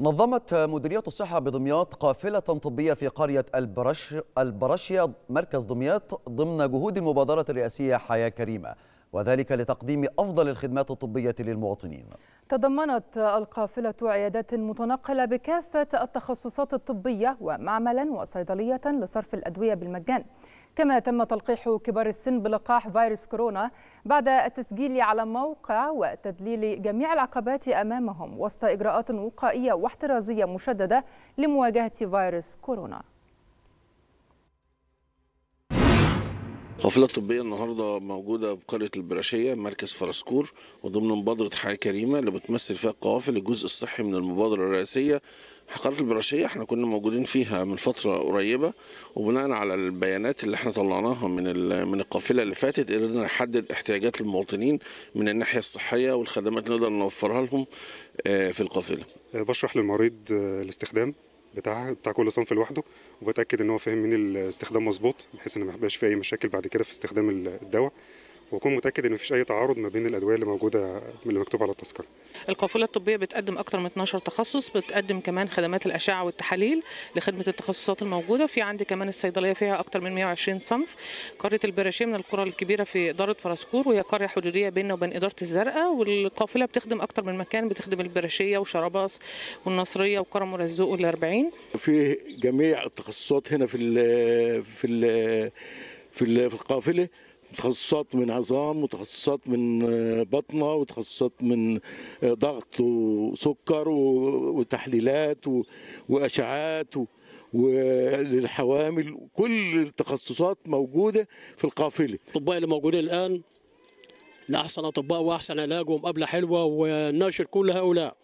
نظمت مديرية الصحة بدمياط قافلة طبية في قرية البرش البرشيا مركز دمياط ضمن جهود المبادرة الرئاسية حياة كريمة وذلك لتقديم أفضل الخدمات الطبية للمواطنين. تضمنت القافلة عيادات متنقلة بكافة التخصصات الطبية ومعملا وصيدلية لصرف الأدوية بالمجان. كما تم تلقيح كبار السن بلقاح فيروس كورونا بعد التسجيل على موقع وتدليل جميع العقبات أمامهم وسط إجراءات وقائية واحترازية مشددة لمواجهة فيروس كورونا. القافلة الطبية النهاردة موجودة بقرية البراشية مركز فرسكور وضمن مبادرة حياة كريمة اللي بتمثل فيها القوافل الجزء الصحي من المبادرة الرئاسية قرية البراشية إحنا كنا موجودين فيها من فترة قريبة وبناء على البيانات اللي إحنا طلعناها من من القافلة اللي فاتت قدرنا نحدد احتياجات المواطنين من الناحية الصحية والخدمات نقدر نوفرها لهم في القافلة. بشرح للمريض الاستخدام. بتاعها بتاع كل صنف لوحده وبتأكد إن هو فاهم مين الاستخدام مظبوط بحيث إن ما يبقاش في أي مشاكل بعد كده في استخدام الدواء. واكون متأكد إن مفيش أي تعارض ما بين الأدوية اللي موجودة اللي مكتوب على التذكرة. القافلة الطبية بتقدم أكثر من 12 تخصص بتقدم كمان خدمات الأشعة والتحاليل لخدمة التخصصات الموجودة. في عندي كمان الصيدلية فيها أكثر من 120 صنف. قرية البراشيه من القرى الكبيرة في إدارة فرسكور وهي قرية حدوديه بيننا وبين إدارة الزرقاء. والقافلة بتخدم أكثر من مكان بتخدم البراشية وشرباص والنصرية وكرم الرزوق وال40 في جميع التخصصات هنا في ال في ال في, ال في القافلة تخصصات من عظام وتخصصات من بطنة وتخصصات من ضغط وسكر وتحليلات وأشعات وللحوامل كل التخصصات موجودة في القافلة. الأطباء اللي موجودين الآن لأحسن أطباء وأحسن علاج ومقابلة حلوة والناشر كل هؤلاء.